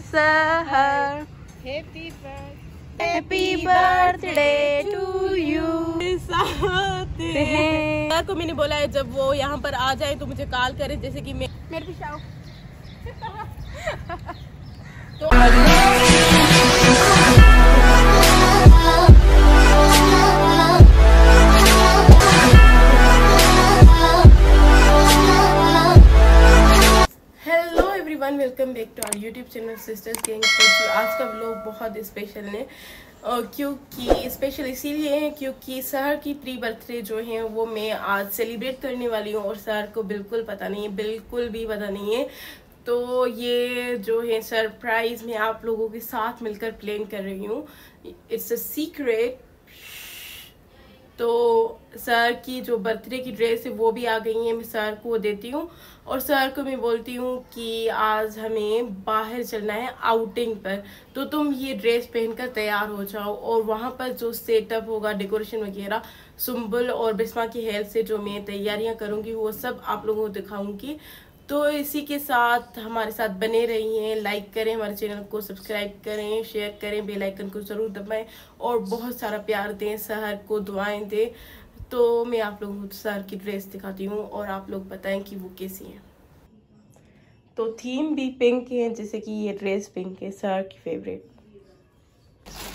सहर happy birthday happy birthday to you साथ। हैं को मैंने बोला है जब वो यहाँ पर आ जाए तो मुझे कॉल करे जैसे कि मैं मेरे पीछे आओ। Hello welcome back to our YouTube channel sisters gang आज का व्लॉग बहुत स्पेशल है। क्योंकि स्पेशल इसीलिए है क्योंकि सर की प्री बर्थडे जो है, वो मैं आज सेलिब्रेट करने वाली हूँ और सर को बिल्कुल पता नहीं है, बिल्कुल भी पता नहीं है। तो ये जो है सरप्राइज़ मैं आप लोगों के साथ मिलकर प्लान कर रही हूँ। इट्स अ सीक्रेट तो सर की जो बर्थडे की ड्रेस है, वो भी आ गई है, मैं सर को देती हूँ। और सर को मैं बोलती हूँ कि आज हमें बाहर चलना है आउटिंग पर। तो तुम ये ड्रेस पहनकर तैयार हो जाओ और वहाँ पर जो सेटअप होगा डेकोरेशन वगैरह, सुम्बुल और बिस्मा की हेल्प से जो मैं तैयारियाँ करूँगी, वो सब आप लोगों को दिखाऊँगी। तो इसी के साथ हमारे साथ बने रहिए लाइक करें, हमारे चैनल को सब्सक्राइब करें शेयर करें बेल आइकन को ज़रूर दबाएँ और बहुत सारा प्यार दें सहर को दुआएँ दें। तो मैं आप लोगों को सहर की ड्रेस दिखाती हूँ और आप लोग बताएँ कि वो कैसी है। तो थीम भी पिंक है, जैसे कि ये ड्रेस पिंक है सहर की फेवरेट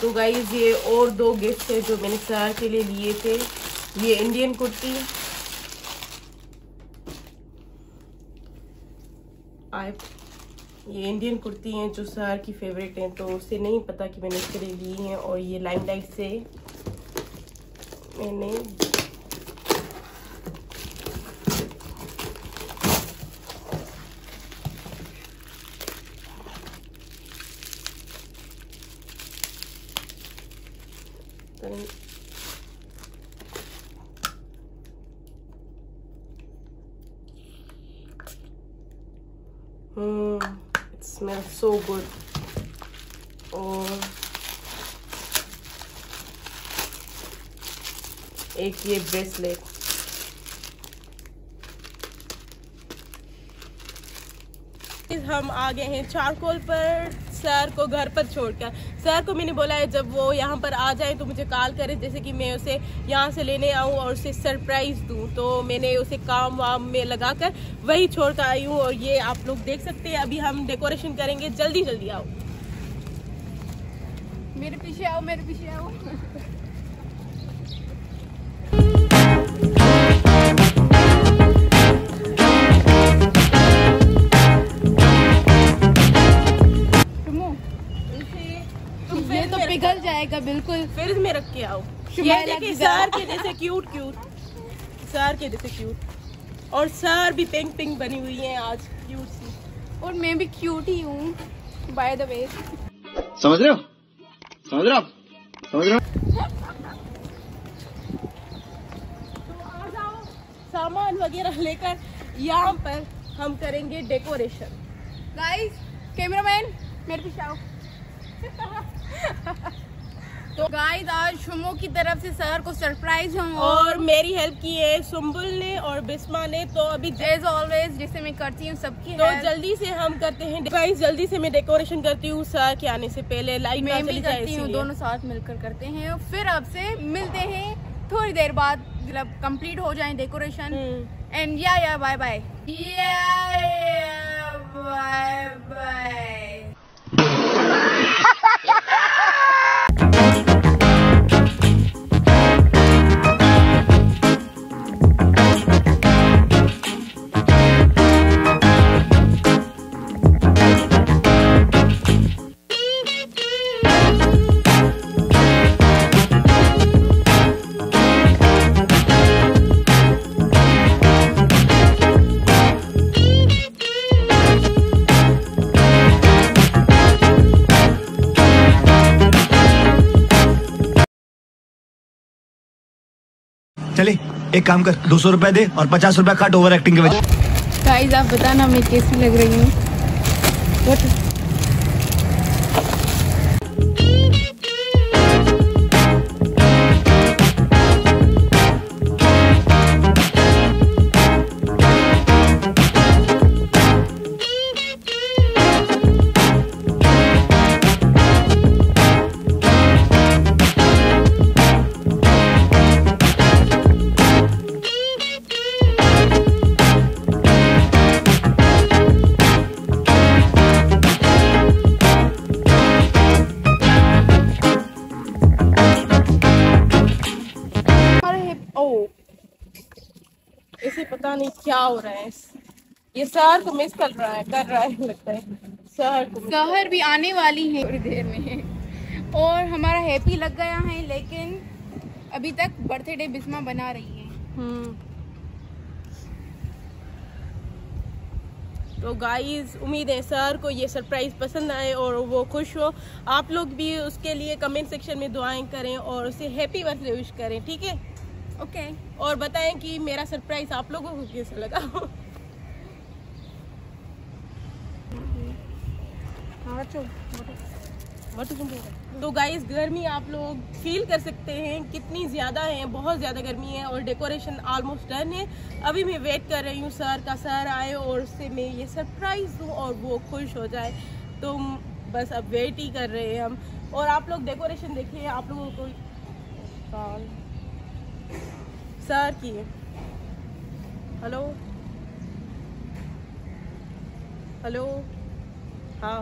तो गाइज़ ये और दो गिफ्ट है जो मैंने सहर के लिए लिए थे। ये इंडियन कुर्ती आए ये इंडियन कुर्ती हैं जो सर की फेवरेट हैं तो उसे नहीं पता कि मैंने इसके लिए ली हैं और ये लाइम लाइट से मैंने Mm, it smells so good. और एक ये ब्रेसलेट हम आ गए हैं चारकोल पर सर को घर पर छोड़कर। सर को मैंने बोला है, जब वो यहाँ पर आ जाए तो मुझे कॉल करे, जैसे कि मैं उसे यहाँ से लेने आऊँ और उसे सरप्राइज़ दूँ। तो मैंने उसे काम वाम में लगा कर वही छोड़ कर आई हूँ और ये आप लोग देख सकते हैं। अभी हम डेकोरेशन करेंगे। जल्दी जल्दी आओ। मेरे पीछे आओ, मेरे पीछे आओ। जाएगा बिल्कुल। फ्रिज में रख के आओ। ये देखिए की के जैसे क्यूट क्यूट सर के जैसे क्यूट और सर भी पिंक पिंक बनी हुई है आज क्यूट सी। और मैं भी क्यूट ही हूँ बाय द वे समझ रहे हो? समझ रहे हो समझ रहे हो? तो आ जाओ सामान वगैरह लेकर यहाँ पर हम करेंगे डेकोरेशन गाइस कैमरामैन मेरे पीछे आओ। तो गाइस आज शुमो की तरफ़ से सर को सरप्राइज़ हूँ। और मेरी हेल्प की है सुम्बुल ने और बिस्मा ने तो अभी एज ऑलवेज जिसे मैं करती हूँ सबकी तो जल्दी से हम करते हैं। गाइस जल्दी से मैं डेकोरेशन करती हूँ सर के आने से पहले। लाइट मैं भी करती हूँ दोनों साथ मिलकर करते हैं। फिर आपसे मिलते हैं थोड़ी देर बाद मतलब कंप्लीट हो जाए डेकोरेशन एंड या या बाय बाय बाय बाय चले, एक काम कर, दो सौ रूपए दे और पचास रूपया काट ओवर एक्टिंग के वजह आप बताना मैं कैसी लग रही हूँ? What? पता नहीं क्या हो रहा है। ये शहर को मिस कर रहा है कर रहा है लगता है। शहर को शहर भी आने वाली है थोड़ी देर में। और हमारा हैप्पी लग गया है लेकिन अभी तक बर्थडे बिस्मा बना रही है। हम्म। तो गाइस उम्मीद है सर को ये सरप्राइज़ पसंद आए और वो खुश हो। आप लोग भी उसके लिए कमेंट सेक्शन में दुआएँ करें और उसे हैप्पी बर्थडे विश करें ठीक है? Okay okay. और बताएँ कि मेरा सरप्राइज़ आप लोगों को कैसा लगा? तो गाइस गर्मी आप लोग फील कर सकते हैं कितनी ज़्यादा है बहुत ज़्यादा गर्मी है और डेकोरेशन ऑलमोस्ट डन है। अभी मैं वेट कर रही हूँ सर का सर आए और उससे मैं ये सरप्राइज़ दूँ और वो खुश हो जाए। तो बस अब वेट ही कर रहे हैं हम। और आप लोग डेकोरेशन देखिए आप लोगों को सर की हेलो? हेलो? हाँ।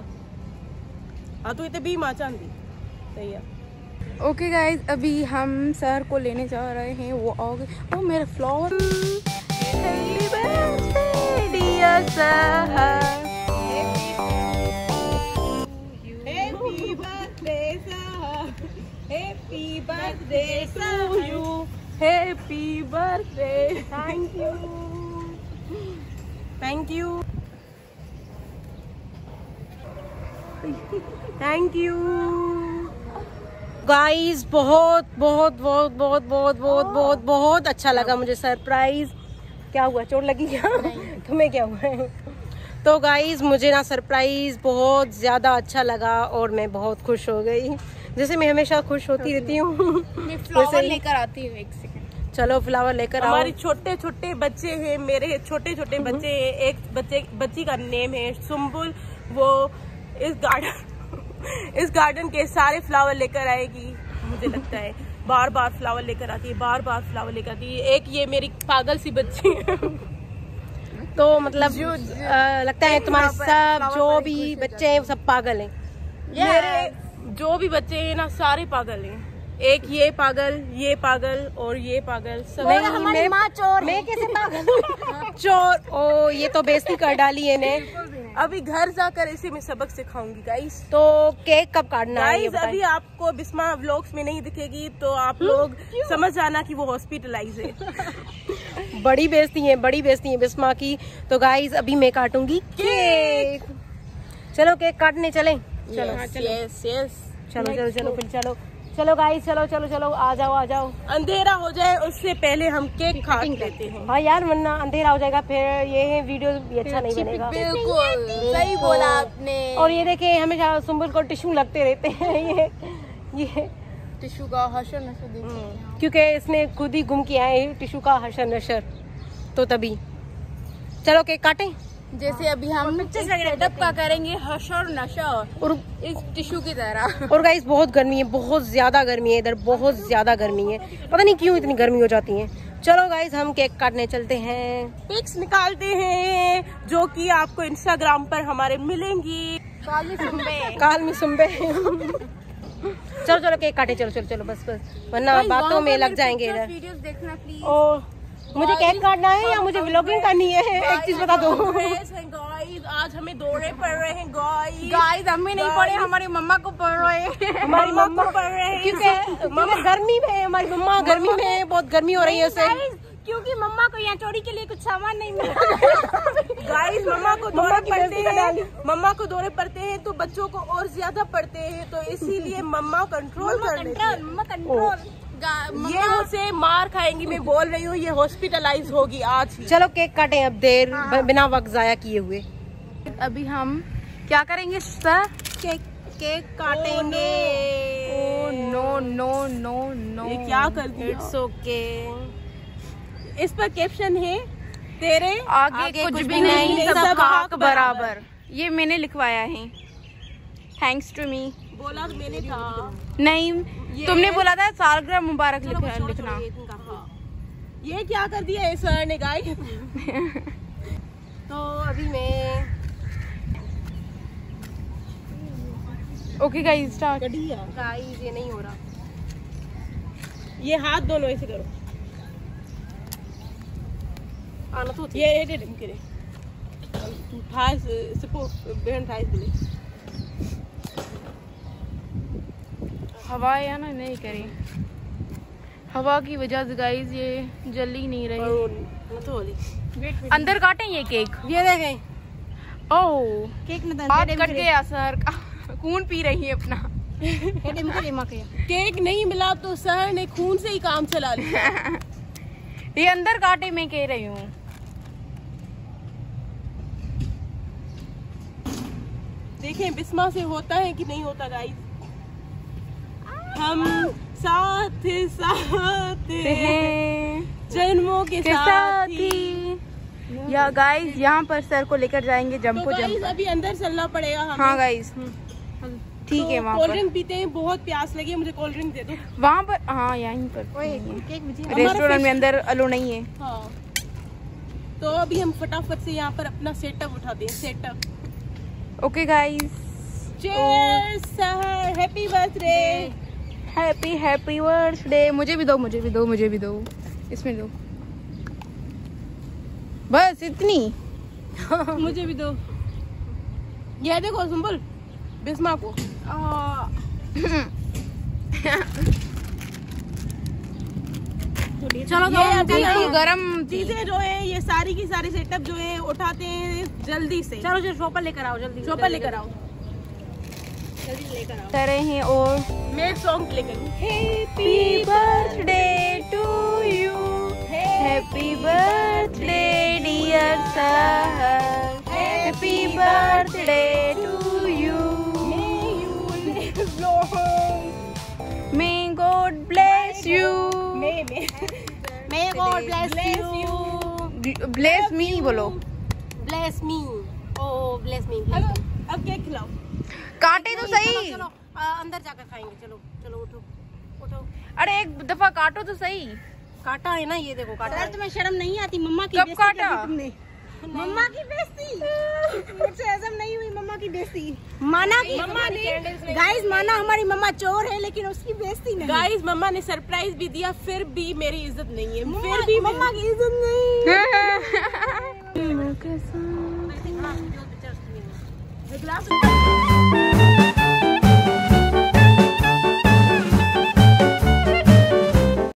हाँ तो इतने भी माँ चांदी सही है। ओके okay गाइज़ अभी हम सर को लेने जा रहे हैं वो गए। ओ मेरा flower. Happy birthday to you. Happy birthday thank you thank you thank you guys बहुत बहुत बहुत बहुत बहुत बहुत बहुत बहुत अच्छा लगा मुझे सरप्राइज़ क्या हुआ? चोट लगी क्या? तुम्हें क्या हुआ? है तो गाइस मुझे ना सरप्राइज़ बहुत ज़्यादा अच्छा लगा और मैं बहुत खुश हो गई. जैसे मैं हमेशा खुश होती रहती हूँ। फ्लावर लेकर आती हूँ एक सेकंड चलो फ्लावर लेकर आओ। हमारे छोटे छोटे बच्चे हैं मेरे छोटे छोटे बच्चे हैं एक बच्चे बच्ची का नेम है सुम्बुल वो इस गार्डन इस गार्डन के सारे फ्लावर लेकर आएगी मुझे लगता है। बार बार फ्लावर लेकर आती है बार बार फ्लावर लेकर आती है। एक ये मेरी पागल सी बच्ची है। तो मतलब अ, लगता है तुम्हारे सब जो भी बच्चे हैं सब पागल हैं। मेरे जो भी बच्चे हैं ना सारे पागल हैं। एक ये पागल ये पागल और ये पागल सब मैं चोर मैं कैसे पागल चोर। ओ ये तो बेइज्जती कर डाली है ने अभी घर जाकर इसे मैं सबक सिखाऊँगी गाइस तो केक कब काटना है गाइस अभी आपको बिस्मा व्लॉग्स में नहीं दिखेगी तो आप लोग समझ जाना कि वो हॉस्पिटलाइज है। बड़ी बेजती है बड़ी बेजती है बिस्मा की। तो गाइस अभी मैं काटूँगी केक चलो केक काटने चले। चलो यस चलो। चलो चलो फिर चलो। चलो गाइस चलो चलो चलो आ जाओ आ जाओ। अंधेरा हो जाए उससे पहले हम केक काट लेते हैं। हाँ। यार वरना अंधेरा हो जाएगा फिर ये है वीडियो भी अच्छा नहीं बनेगा। बिल्कुल। सही बोला आपने। और ये देखे हमेशा सुम्बुल को टिश्यू लगते रहते हैं ये ये। टिश्यू का हशर नशर क्योंकि इसने खुद ही गुम किया है टिश्यू का हशर नशर तो तभी। चलो केक काटें। जैसे अभी हम सेटअप का करेंगे हशर नशर और इस टिश्यू की तरह। और गाइस बहुत गर्मी है बहुत ज़्यादा गर्मी है इधर बहुत ज़्यादा गर्मी है। पता नहीं क्यों इतनी गर्मी हो जाती है। चलो गाइस हम केक काटने चलते हैं। पिक्स निकालते हैं जो कि आपको इंस्टाग्राम पर हमारे मिलेंगी। काली में सुनबे चलो चलो केक काटे चलो चलो चलो बस बस। वरना बातों में लग जाएँगे इधर। वीडियोस देखना प्लीज़ ओ मुझे केक काटना है या मुझे व्लॉगिंग करनी है? एक चीज़ बता दो। आज हमें दौड़े पड़ रहे हैं गाइस गाइस हमें नहीं पड़े हमारी मम्मा को पड़ रहे हैं। हमारी मम्मा पढ़ रहे हैं। क्योंकि मम्मा गर्मी में है हमारी मम्मा गर्मी में है बहुत गर्मी हो रही है उसे क्योंकि मम्मा को यहाँ चोरी के लिए कुछ सामान नहीं मिला। गाइस मम्मा को दौरे पड़ते हैं। मम्मा को दौरे पड़ते हैं तो बच्चों को और ज़्यादा पड़ते हैं तो इसीलिए मम्मा कंट्रोल कर लेती है। मम्मा कंट्रोल ये मुझसे मार खाएँगी मैं बोल रही हूँ ये हॉस्पिटलाइज होगी आज ही। चलो केक काटें अब देर हाँ। बिना वक्त जाया किए हुए। अभी हम क्या करेंगे सर केक केक काटेंगे। Oh no no no no ये क्या कर इट्स ओके इस पर कैप्शन है तेरे आगे, आगे कुछ, भी नहीं नहीं सब हक बराबर। ये मैंने लिखवाया है। थैंक्स टू मी बोला तो मैंने था नहीं तुमने बोला था सालगिरह मुबारक लिखना ये क्या कर दिया है? सर ने गाय तो अभी मैं ओके गाइस स्टार्ट गाइस ये नहीं हो रहा। ये हाथ दोनों ऐसे करो। आना तो ये ये दे दे मुझे ठास सपो बहन ठास दिले हवा है ना नहीं करी। हवा की वजह से गाइस ये जल ही नहीं रही। तो अंदर काटे ये केक ये देखें। ओह केक में कट गया सर खून पी रही है अपना। केक नहीं मिला तो सर ने खून से ही काम चला लिया। ये अंदर काटे मैं कह रही हूँ। देखें बिस्मा से होता है कि नहीं होता गाइस हम साथ साथ जन्मों के के साथ ही। ही। या गाइस यहाँ पर सर को लेकर जाएँगे तो जंपो। गाइस अभी अंदर चलना पड़ेगा हमें। हाँ गाइस ठीक है वहाँ कोल्ड ड्रिंक पीते हैं बहुत प्यास लगी है मुझे कोल्ड ड्रिंक दे दो। वहाँ पर हाँ यहीं पर। केक रेस्टोरेंट में अंदर अलो नहीं है। हाँ। तो अभी हम फटाफट से यहाँ पर अपना सेटअप उठाते हैं setup okay guys cheers happy birthday happy happy birthday मुझे भी दो मुझे भी दो मुझे भी दो। इसमें दो। बस इतनी। मुझे भी दो। ये देखो सुम्बुल बिस्मा को। चलो ये हम गरम। चीज़ें जो है ये सारी की सारी सेटअप जो है उठाते हैं जल्दी से। चलो जो शॉपर लेकर आओ जल्दी। चौपर लेकर आओ। आओ हैं और मैं सॉन्ग प्ले करूँ। Happy birthday to you happy birthday dear sir happy birthday to you may God bless you may God bless you bless me बोलो. ब्लेस मी ओ ब्लेस मी अब केक खिलाओ? काटे तो सही। चलो आ, अंदर जाकर खाएँगे चलो चलो उठो उठो। अरे एक दफ़ा काटो तो सही। काटा है ना ये देखो काटा है। तुम्हें शर्म नहीं आती? मम्मा की कब काटा? तुमने? मम्मा की बेइज्जती? मुझसे हजम नहीं हुई मम्मा की बेइज्जती। माना की मम्मा ने गाइस माना हमारी मम्मा चोर है लेकिन उसकी बेइज्जती नहीं। गाइस मम्मा ने सरप्राइज़ भी दिया फिर भी मेरी इज़्ज़त नहीं है फिर भी मम्मा की इज़्ज़त नहीं। गिलास